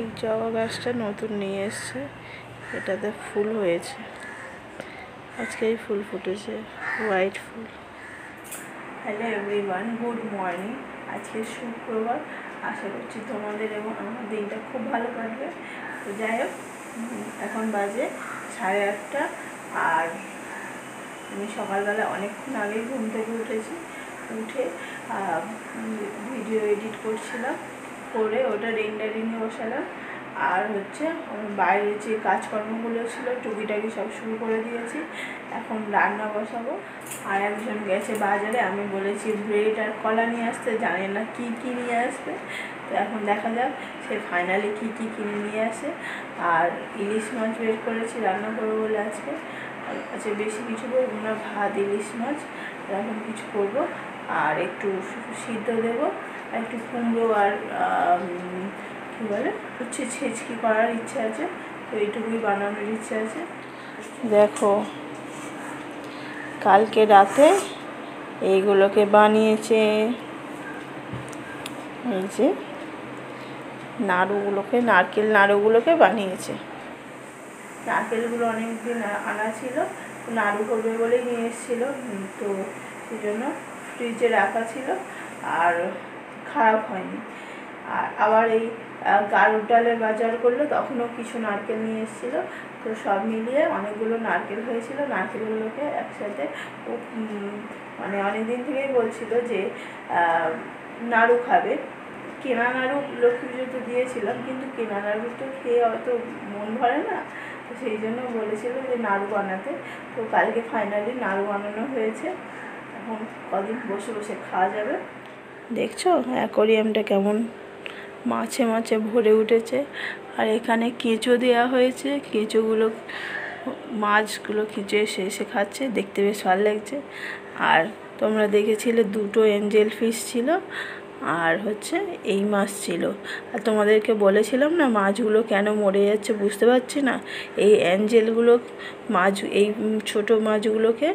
এই জবা গাছটা নতুন নিয়ে এসছে। এটাতে ফুল হয়েছে। আজকেই ফুল ফুটেছে, হোয়াইট ফুল। হ্যালো এভরিওয়ান গুড মর্নিং আজকে শুক্রবার। আশা করছি তোমাদের এবং আমার দিনটা খুব ভালো কাটবে। তো যাই হোক এখন বাজে সাড়ে আটটা। আর আমি সকালবেলা অনেকক্ষণ আগেই ঘুম থেকে উঠেছি। উঠে ভিডিও এডিট করছিলাম। করে ওটা রেন্ডারিংয়ে বসালাম আর হচ্ছে বাইরে যে কাজকর্মগুলো ছিল, টুকিটাকি সব শুরু করে দিয়েছি। এখন রান্না বসাবো। আর একজন গেছে বাজারে, আমি বলেছি, ব্রেড আর কলা নিয়ে আসতে। জানি না কী কী নিয়ে আসবে। তো এখন দেখা যাক, সে ফাইনালি কী কী কিনে নিয়ে আসে। আর ইলিশ মাছ বের করেছি, রান্না করব বলে আজকে। আচ্ছা বেশি কিছু করব না, ভাত, ইলিশ মাছ, এরকম কিছু করব। আর একটু সিদ্ধ দেবো, আর একটু কুমড়ো আর কী বলে উচ্ছে ছেচকি করার ইচ্ছা আছে তো এইটুকুই বানানোর ইচ্ছা আছে। দেখো কালকে রাতে এইগুলোকে বানিয়েছে। এই যে নাড়ুগুলোকে নারকেল নাড়ুগুলোকে বানিয়েছে। নারকেলগুলো অনেক দিন আনা ছিল নাড়ু করবে বলেই নিয়ে এসেছিল তো সেই জন্য ফ্রিজে রাখা ছিল আর খারাপ হয়নি। আর আবার এই গাড়ুর ডালের বাজার করল, তখনও কিছু নারকেল নিয়ে এসেছিল। তো সব মিলিয়ে অনেকগুলো নারকেল হয়েছিল। নারকেলগুলোকে একসাথে মানে অনেক দিন থেকেই বলছিল যে নাড়ু খাবে। কেনা নাড়ু লক্ষ্মী পুজোতে দিয়েছিলাম, কিন্তু কেনা নাড়ু তো খেয়ে অত মন ভরে না। তো সেই জন্য বলেছিল যে, নাড়ু বানাতে। তো কালকে ফাইনালি নাড়ু বানানো হয়েছে। এখন কদিন বসে বসে খাওয়া যাবে। দেখছ, অ্যাকোরিয়ামটা কেমন? মাছে মাছে ভরে উঠেছে। আর এখানে কেঁচো দেওয়া হয়েছে। কেঁচোগুলো, মাছগুলো খিচে এসে এসে খাচ্ছে। দেখতে বেশ ভালো লাগছে। আর তোমরা দেখেছিলে দুটো এঞ্জেল ফিশ ছিল। আর হচ্ছে এই মাছ ছিল। আর তোমাদেরকে বলেছিলাম না, মাছগুলো কেন মরে যাচ্ছে বুঝতে পারছি না। এই অ্যাঞ্জেলগুলো মাছ, এই ছোট মাছগুলোকে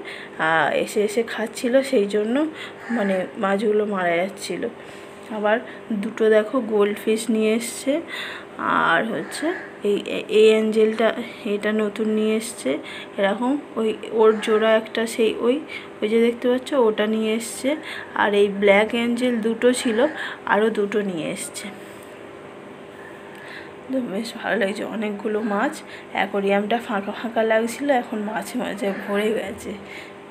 এসে এসে খাচ্ছিল। সেই জন্য মানে মাছগুলো মারা যাচ্ছিল। আবার দুটো দেখো গোল্ড ফিশ নিয়ে এসছে। আর হচ্ছে এই এই অ্যাঞ্জেলটা এটা নতুন নিয়ে এসছে। এরকম ওই ওর জোড়া একটা সেই ওই ওই যে দেখতে পাচ্ছ ওটা নিয়ে এসছে। আর এই ব্ল্যাক অ্যাঞ্জেল দুটো ছিল, আরও দুটো নিয়ে এসছে। তো বেশ ভালো লাগছে অনেকগুলো মাছ। অ্যাকোরিয়ামটা ফাঁকা ফাঁকা লাগছিল, এখন মাছে মাছে ভরে গেছে।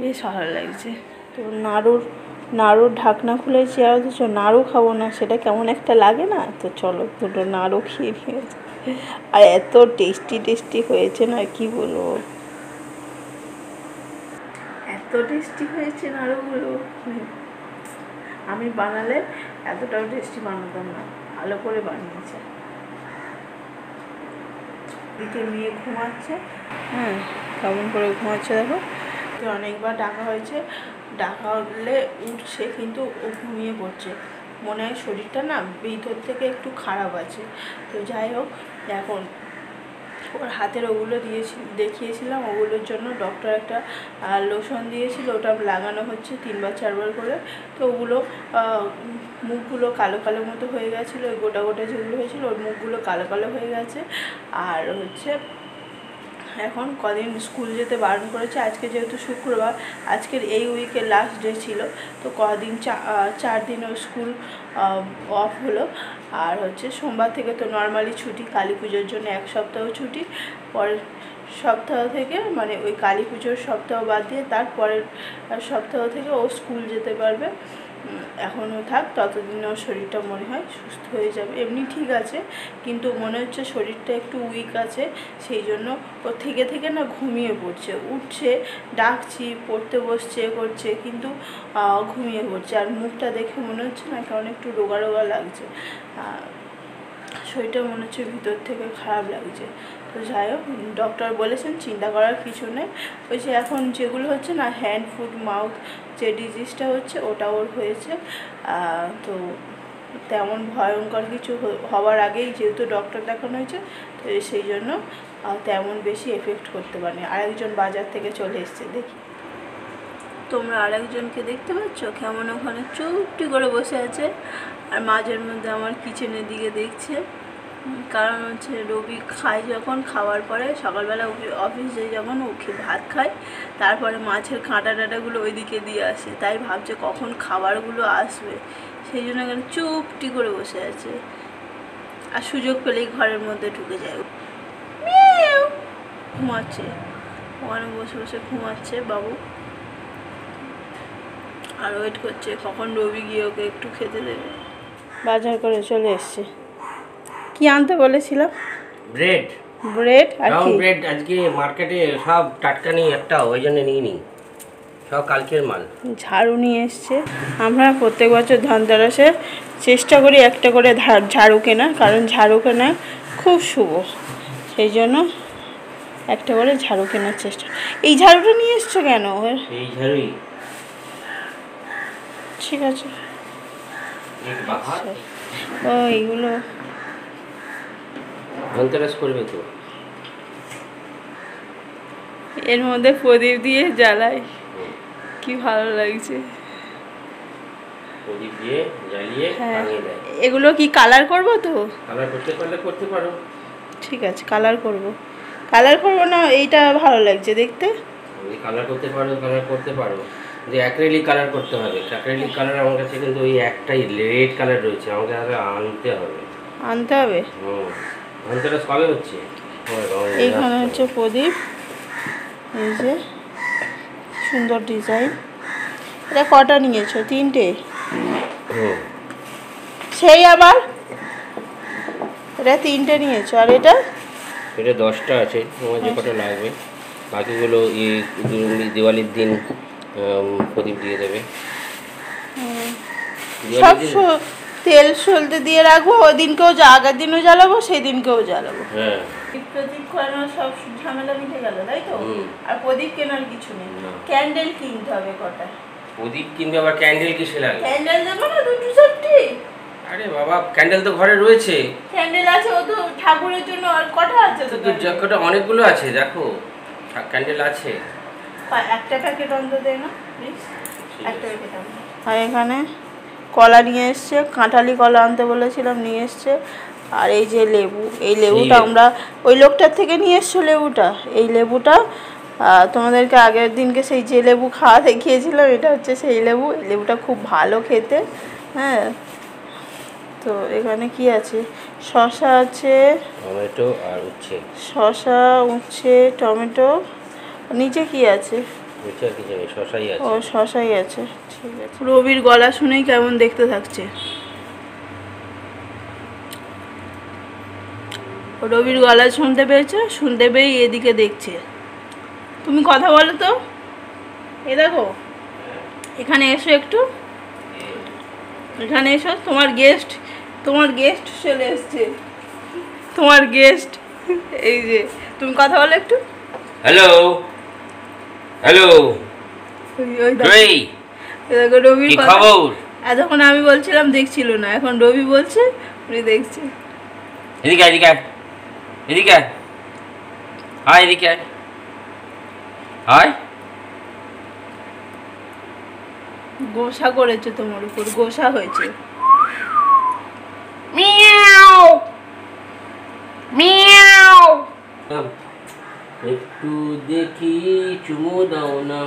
বেশ ভালো লাগছে। তো নাড়ুর নাড়ুর ঢাকনা খুলেছি আর অথচ নাড়ু খাব না, সেটা কেমন একটা লাগে না? তো চলো দুটো নাড়ু খেয়ে নিয়েছি আর এত টেস্টি টেস্টি হয়েছে না কি বলব? এত টেস্টি হয়েছে নাড়ুগুলো। আমি বানালে এতটাও টেস্টি বানাতাম না, ভালো করে বানিয়েছে। দিকে মেয়ে ঘুমাচ্ছে। হ্যাঁ কেমন করে ঘুমাচ্ছে দেখো? তো অনেকবার ডাকা হয়েছে। ডাকা হলে উঠছে কিন্তু ও ঘুমিয়ে পড়ছে। মনে হয় শরীরটা না ভিতর থেকে একটু খারাপ আছে। তো যাই হোক, এখন ওর হাতের ওগুলো দিয়েছি, দেখিয়েছিলাম। ওগুলোর জন্য ডক্টর একটা লোশন দিয়েছিল। ওটা লাগানো হচ্ছে তিনবার, চারবার করে। তো ওগুলো মুখগুলো কালো কালো মতো হয়ে গেছিল। ওই গোটা গোটা যেগুলো হয়েছিল, ওর মুখগুলো কালো কালো হয়ে গেছে। আর হচ্ছে এখন কদিন স্কুল যেতে বারণ করেছে, আজকে যেহেতু শুক্রবার, আজকের এই উইকের লাস্ট ডে ছিল, তো কদিন চার দিন ওর স্কুল অফ হলো। আর হচ্ছে সোমবার থেকে তো নর্মালি ছুটি, কালী পুজোর জন্য এক সপ্তাহ ছুটি, পরের সপ্তাহ থেকে মানে ওই কালী পুজোর সপ্তাহ বাদ দিয়ে তারপরের সপ্তাহ থেকে ও স্কুল যেতে পারবে। এখনও থাক, ততদিন ওর শরীরটা মনে হয় সুস্থ হয়ে যাবে। এমনি ঠিক আছে, কিন্তু মনে হচ্ছে শরীরটা একটু উইক আছে, সেই জন্য ও থেকে থেকে না ঘুমিয়ে পড়ছে। উঠছে, ডাকছি, পড়তে বসছে, করছে, কিন্তু ঘুমিয়ে পড়ছে। আর মুখটা দেখে মনে হচ্ছে না কেমন একটু রোগা রোগা লাগছে। শরীরটা মনে হচ্ছে ভিতর থেকে খারাপ লাগছে। তো যাই হোক ডক্টর বলেছেন, চিন্তা করার কিছু নেই। ওই যে এখন যেগুলো হচ্ছে না হ্যান্ড ফুড মাউথ যে ডিজিজটা হচ্ছে, ওটা ওর হয়েছে। তো তেমন ভয়ঙ্কর কিছু হওয়ার আগেই যেহেতু ডক্টর দেখানো হয়েছে, তো সেই জন্য তেমন বেশি এফেক্ট করতে পারেনি। আরেকজন বাজার থেকে চলে এসছে, দেখি। তোমরা আরেকজনকে দেখতে পাচ্ছ? কেমন ওখানে চুপটি করে বসে আছে। আর মাঝের মধ্যে আমার কিচেনের দিকে দেখছে। কারণ হচ্ছে রবি খায় যখন, খাওয়ার পরে সকালবেলা অফি- অফিস যায় যখন ও ভাত খায়, তারপরে মাছের কাঁটা টাটাগুলো ওইদিকে দিয়ে আসে। তাই ভাবছে কখন খাবারগুলো আসবে। সেই জন্য এখানে চুপটি করে বসে আছে। আর সুযোগ পেলেই ঘরের মধ্যে ঢুকে যায়। ঘুমাচ্ছে। ওখানে বসে বসে ঘুমাচ্ছে বাবু। আর ওয়েট করছে কখন রবি গিয়ে ওকে একটু খেতে দেবে। বাজার করে চলে এসছে। কি আনতে বলেছিলাম ব্রেড। ব্রেড আর কি? ব্রেড আজকে মার্কেটে সব টাটকা নেই একটা ওই জন্য নিয়ে নিই সব কালকের মাল। ঝাড়ু নিয়ে এসছে। আমরা প্রত্যেক বছর ধনতেরাসে চেষ্টা করি একটা করে ঝাড়ু কেনা কারণ ঝাড়ু কেনা খুব শুভ। সেই জন্য একটা করে ঝাড়ু কেনার চেষ্টা। এই ঝাড়ুটা নিয়ে এসছো কেন? এই ঝাড়ুই। ঠিক আছে। ও এইগুলো ধনতেরাস করবে তো এর মধ্যে প্রদীপ দিয়ে জ্বালাই। কি ভালো লাগছে। প্রদীপ দিয়ে জ্বালিয়ে হ্যাঁ। টাঙিয়ে দেয়। এগুলো কি কালার করব তো? কালার করতে পারলে করতে পারো। ঠিক আছে কালার করব। কালার করব না এইটা ভালো লাগছে দেখতে। যদি কালার করতে পারো কালার করতে পারো। যে অ্যাক্রেলিক কালার করতে হবে। অ্যাক্রেলিক কালার আমার কাছে কিন্তু ওই একটাই রেড কালার রয়েছে। আমাকে আগে আনতে হবে। আনতে হবে? হুম। কবে হচ্ছে। এইখানে হচ্ছে প্রদীপ। এই যে সুন্দর ডিজাইন। এটা কটা নিয়েছো? তিনটে? হুম। সেই আবার? এটা তিনটে নিয়েছো। আর এটা? এটা দশটা আছে তোমার যে কটা লাগবে। বাকিগুলো দিওয়ালির দিন প্রদীপ দিয়ে দেবে। সব তেল সলতে দিয়ে রাখব ওই দিনকেও যা আগের দিনও জ্বালাবো সেই দিনকেও জ্বালাবো। হ্যাঁ। প্রদীপ করানোর সব ঝামেলা মিটে গেল তাই তো? আর প্রদীপ কেনার কিছু নেই। ক্যান্ডেল কিনতে হবে কটা? প্রদীপ কিনবে আবার ক্যান্ডেল কিসে লাগে? ক্যান্ডেল দেবো না দুটো চারটে। আরে বাবা ক্যান্ডেল তো ঘরে রয়েছে। ক্যান্ডেল আছে ও তো ঠাকুরের জন্য আর কটা আছে তো কটা অনেকগুলো আছে দেখো। ক্যান্ডেল আছে। একটা প্যাকেট অন্তত দে না প্লিজ ঠিক একটা আছে। প্যাকেট আর এখানে? কলা নিয়ে এসছে কাঁঠালি কলা আনতে বলেছিলাম নিয়ে এসছে। আর এই যে লেবু এই লেবুটা আমরা ওই লোকটার থেকে নিয়ে এসছো লেবুটা? এই লেবুটা তোমাদেরকে আগের দিনকে সেই যে লেবু খাওয়া দেখিয়েছিলাম এটা হচ্ছে সেই লেবু। এই লেবুটা খুব ভালো খেতে হ্যাঁ। তো এখানে কি আছে? শশা আছে টমেটো আর উচ্ছে। শশা উচ্ছে টমেটো নিচে কি আছে? ও শশাই আছে ঠিক আছে। রবির গলা শুনেই কেমন দেখতে থাকছে। রবির গলা শুনতে পেয়েছে? শুনতে পেয়েই এদিকে দেখছে। তুমি কথা বলো তো। এ দেখো এখানে এসো একটু। এখানে এসো তোমার গেস্ট তোমার গেস্ট চলে এসছে। তোমার গেস্ট এই যে তুমি কথা বলো একটু। Hello hello. কি খবর? এতক্ষণ আমি বলছিলাম দেখছিল না এখন রবি বলছে উনি দেখছে। এদিকে এদিকে এদিকে আয়। এদিকে। আয়। গোসা করেছে তোমার উপর গোসা হয়েছে। একটু দেখি চুমু দাও না।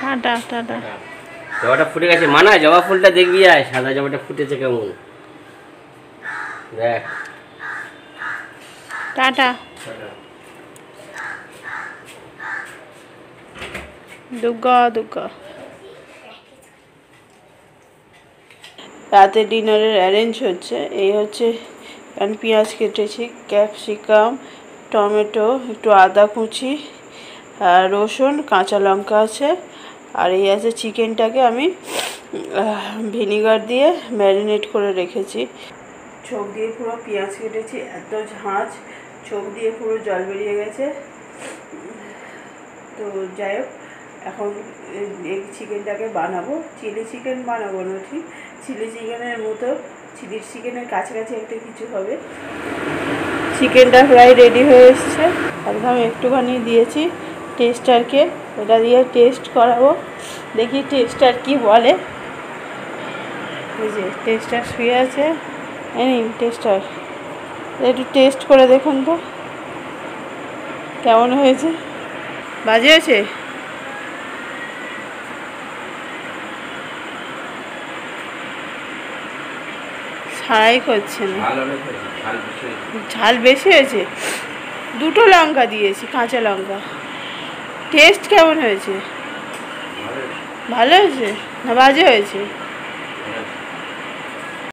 টাটা, জবাটা ফুটে গেছে। মানা জবা ফুলটা দেখবি আয়। সাদা জবাটা ফুটেছে কেমন? দেখ। টাটা। দুর্গা দুর্গা। রাতে ডিনারের অ্যারেঞ্জ হচ্ছে। এই হচ্ছে আমি পেঁয়াজ কেটেছি, ক্যাপসিকাম, টমেটো, একটু আদা কুচি, আর রসুন, কাঁচা লঙ্কা আছে। আর এই আছে চিকেনটাকে আমি ভিনিগার দিয়ে ম্যারিনেট করে রেখেছি। চোখ দিয়ে পুরো পেঁয়াজ কেটেছি, এত ঝাঁঝ চোখ দিয়ে পুরো জল বেরিয়ে গেছে। তো যাই হোক এখন এই- চিকেনটাকে বানাবো। চিলি চিকেন বানাবো না, ঠিক? চিলি চিকেনের মতো, চিলি চিকেনের কাছাকাছি একটা কিছু হবে। চিকেনটা প্রায় রেডি হয়ে এসছে। একদম একটুখানি দিয়েছি টেস্টারকে। এটা দিয়ে টেস্ট করাবো। দেখি টেস্টার কি বলে। এই যে টেস্টার শুয়ে আছে। নিন টেস্টার। একটু টেস্ট করে দেখুন তো। কেমন হয়েছে? বাজে হয়েছে করছে না। ঝাল বেশি হয়েছে। দুটো লঙ্কা দিয়েছি কাঁচা লঙ্কা। টেস্ট কেমন হয়েছে। ভালো হয়েছে না বাজে হয়েছে?